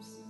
I'm